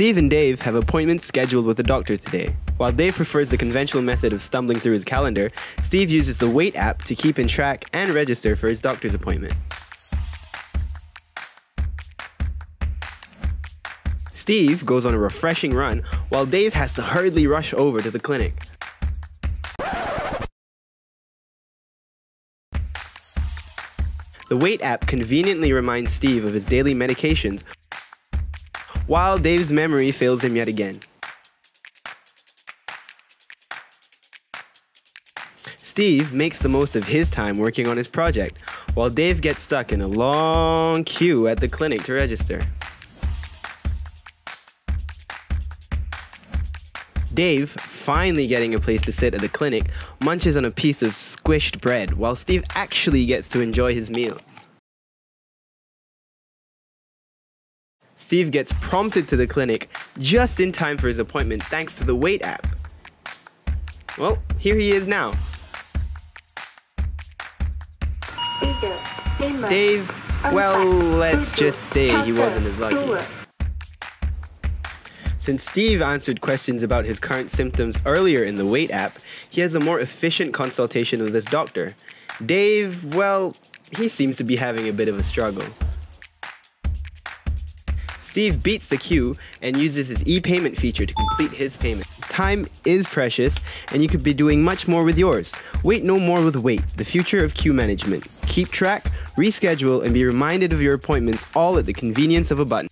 Steve and Dave have appointments scheduled with the doctor today. While Dave prefers the conventional method of stumbling through his calendar, Steve uses the Wait app to keep in track and register for his doctor's appointment. Steve goes on a refreshing run while Dave has to hurriedly rush over to the clinic. The Wait app conveniently reminds Steve of his daily medications while Dave's memory fails him yet again. Steve makes the most of his time working on his project, while Dave gets stuck in a long queue at the clinic to register. Dave, finally getting a place to sit at the clinic, munches on a piece of squished bread while Steve actually gets to enjoy his meal. Steve gets prompted to the clinic just in time for his appointment thanks to the Wait app. Well, here he is now. Dave, well, let's just say he wasn't as lucky. Since Steve answered questions about his current symptoms earlier in the Wait app, he has a more efficient consultation with his doctor. Dave, well, he seems to be having a bit of a struggle. Steve beats the queue and uses his e-payment feature to complete his payment. Time is precious and you could be doing much more with yours. Wait no more with Wait, the future of queue management. Keep track, reschedule, and be reminded of your appointments all at the convenience of a button.